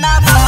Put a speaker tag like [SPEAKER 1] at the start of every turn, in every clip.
[SPEAKER 1] not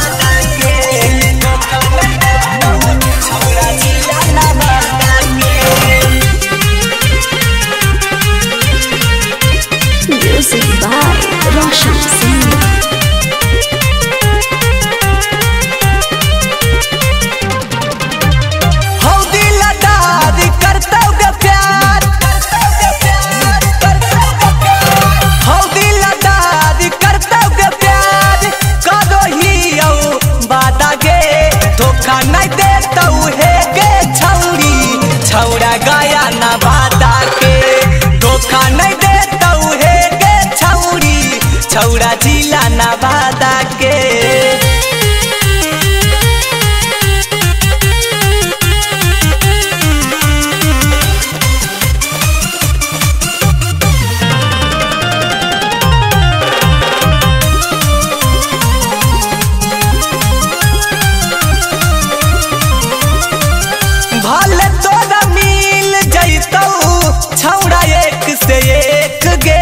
[SPEAKER 1] एक से एक गे।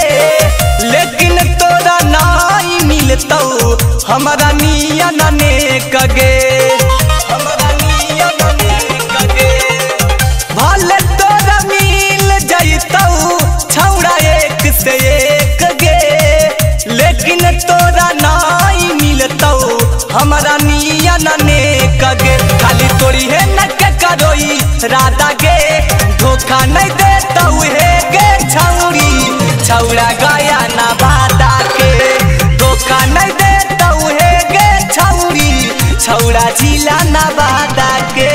[SPEAKER 1] लेकिन तोरा नहीं मिलतौ, हमारा नियन नेक गे। हमरा नियन नेक गे। भले तोरा मिल जैतौ छौड़ा एक से एक गे। लेकिन तोरा नहीं मिलतौ, हमारा नियन नेक गे। खाली तोरी है न के करोई, राधा छौड़ा गया ना बाता के। धोखा नहीं देतौ हे गे छौरी। छौड़ा जिला ना बाता के।